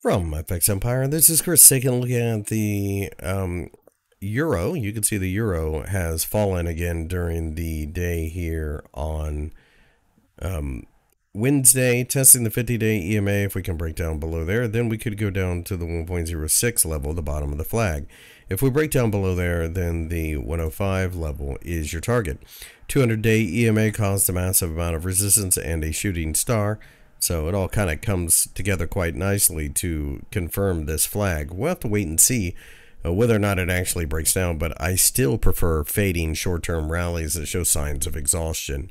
From FX Empire, this is Chris taking a look at the um, euro. You can see the euro has fallen again during the day here on um, Wednesday, testing the 50 day EMA. If we can break down below there, then we could go down to the 1.06 level, the bottom of the flag. If we break down below there, then the 105 level is your target. 200 day EMA caused a massive amount of resistance and a shooting star. So it all kind of comes together quite nicely to confirm this flag. We'll have to wait and see uh, whether or not it actually breaks down, but I still prefer fading short term rallies that show signs of exhaustion.